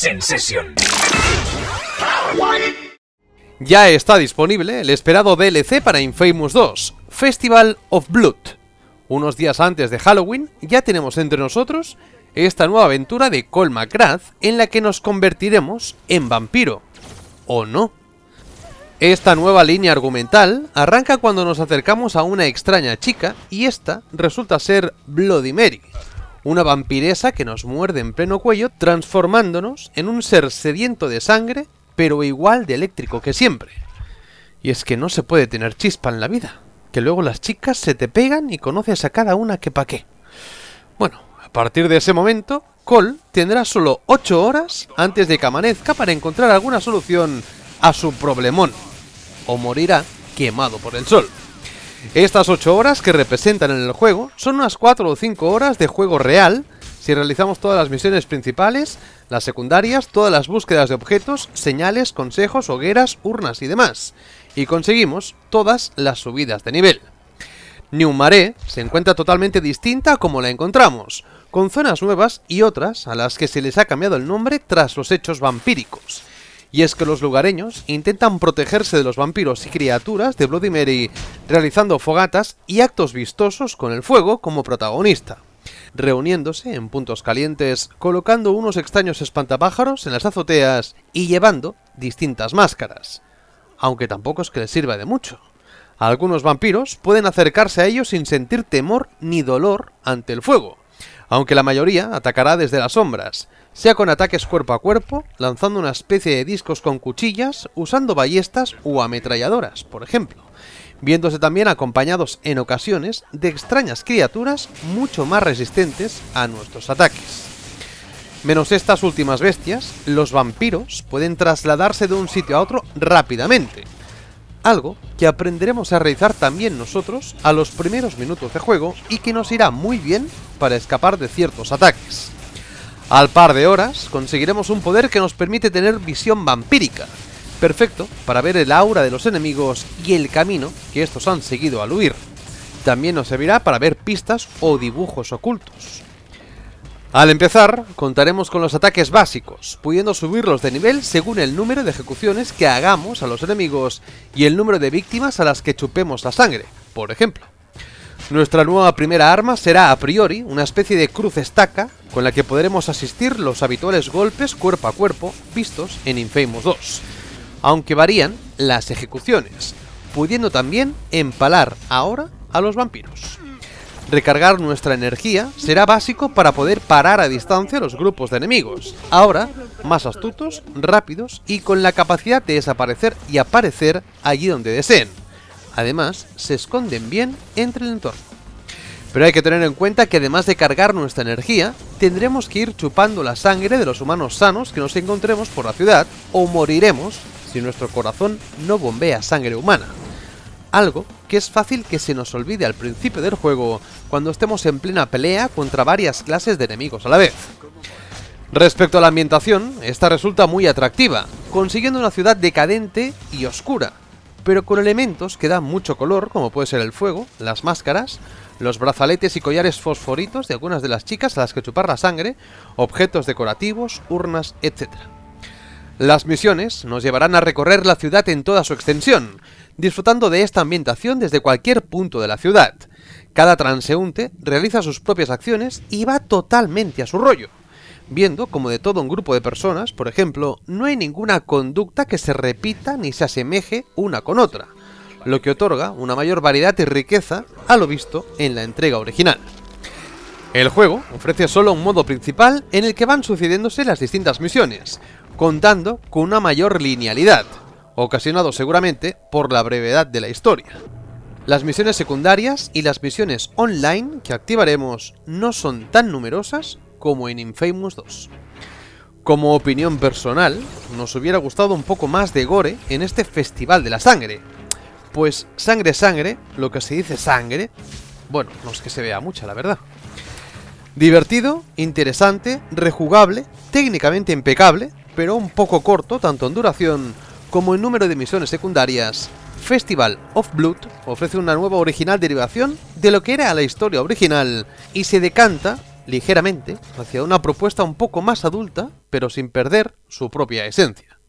Sensation. Ya está disponible el esperado DLC para Infamous 2, Festival of Blood. Unos días antes de Halloween ya tenemos entre nosotros esta nueva aventura de Cole McGrath en la que nos convertiremos en vampiro. ¿O no? Esta nueva línea argumental arranca cuando nos acercamos a una extraña chica y esta resulta ser Bloody Mary, una vampiresa que nos muerde en pleno cuello transformándonos en un ser sediento de sangre pero igual de eléctrico que siempre. Y es que no se puede tener chispa en la vida, que luego las chicas se te pegan y conoces a cada una que pa' qué. Bueno, a partir de ese momento, Cole tendrá solo 8 horas antes de que amanezca para encontrar alguna solución a su problemón, o morirá quemado por el sol. Estas 8 horas que representan en el juego son unas 4 o 5 horas de juego real si realizamos todas las misiones principales, las secundarias, todas las búsquedas de objetos, señales, consejos, hogueras, urnas y demás, y conseguimos todas las subidas de nivel. New Mare se encuentra totalmente distinta como la encontramos, con zonas nuevas y otras a las que se les ha cambiado el nombre tras los hechos vampíricos. Y es que los lugareños intentan protegerse de los vampiros y criaturas de Bloody Mary realizando fogatas y actos vistosos con el fuego como protagonista reuniéndose en puntos calientes, colocando unos extraños espantapájaros en las azoteas y llevando distintas máscaras. Aunque tampoco es que les sirva de mucho. Algunos vampiros pueden acercarse a ellos sin sentir temor ni dolor ante el fuego, aunque la mayoría atacará desde las sombras, sea con ataques cuerpo a cuerpo, lanzando una especie de discos con cuchillas, usando ballestas o ametralladoras, por ejemplo viéndose también acompañados en ocasiones de extrañas criaturas mucho más resistentes a nuestros ataques. Menos estas últimas bestias, los vampiros pueden trasladarse de un sitio a otro rápidamente, algo que aprenderemos a realizar también nosotros a los primeros minutos de juego y que nos irá muy bien para escapar de ciertos ataques. Al par de horas conseguiremos un poder que nos permite tener visión vampírica, perfecto para ver el aura de los enemigos y el camino que estos han seguido al huir. También nos servirá para ver pistas o dibujos ocultos. Al empezar, contaremos con los ataques básicos, pudiendo subirlos de nivel según el número de ejecuciones que hagamos a los enemigos y el número de víctimas a las que chupemos la sangre, por ejemplo. Nuestra nueva primera arma será a priori una especie de cruz estaca con la que podremos asistir los habituales golpes cuerpo a cuerpo vistos en Infamous 2 aunque varían las ejecuciones, pudiendo también empalar ahora a los vampiros. Recargar nuestra energía será básico para poder parar a distancia los grupos de enemigos, ahora más astutos, rápidos y con la capacidad de desaparecer y aparecer allí donde deseen. Además, se esconden bien entre el entorno. Pero hay que tener en cuenta que además de cargar nuestra energía, tendremos que ir chupando la sangre de los humanos sanos que nos encontremos por la ciudad o moriremos si nuestro corazón no bombea sangre humana. Algo que es fácil que se nos olvide al principio del juego cuando estemos en plena pelea contra varias clases de enemigos a la vez. Respecto a la ambientación, esta resulta muy atractiva, consiguiendo una ciudad decadente y oscura, pero con elementos que dan mucho color, como puede ser el fuego, las máscaras, los brazaletes y collares fosforitos de algunas de las chicas a las que chupar la sangre, objetos decorativos, urnas, etc. Las misiones nos llevarán a recorrer la ciudad en toda su extensión, disfrutando de esta ambientación desde cualquier punto de la ciudad. Cada transeúnte realiza sus propias acciones y va totalmente a su rollo, viendo como de todo un grupo de personas, por ejemplo, no hay ninguna conducta que se repita ni se asemeje una con otra, lo que otorga una mayor variedad y riqueza a lo visto en la entrega original. El juego ofrece solo un modo principal en el que van sucediéndose las distintas misiones, contando con una mayor linealidad, ocasionado seguramente por la brevedad de la historia. Las misiones secundarias y las misiones online que activaremos no son tan numerosas como en Infamous 2. Como opinión personal, nos hubiera gustado un poco más de gore en este Festival de la Sangre. Pues sangre sangre, lo que se dice sangre, bueno, no es que se vea mucha, la verdad. Divertido, interesante, rejugable, técnicamente impecable, pero un poco corto tanto en duración como en número de misiones secundarias, Festival of Blood ofrece una nueva original derivación de lo que era la historia original y se decanta ligeramente hacia una propuesta un poco más adulta, pero sin perder su propia esencia.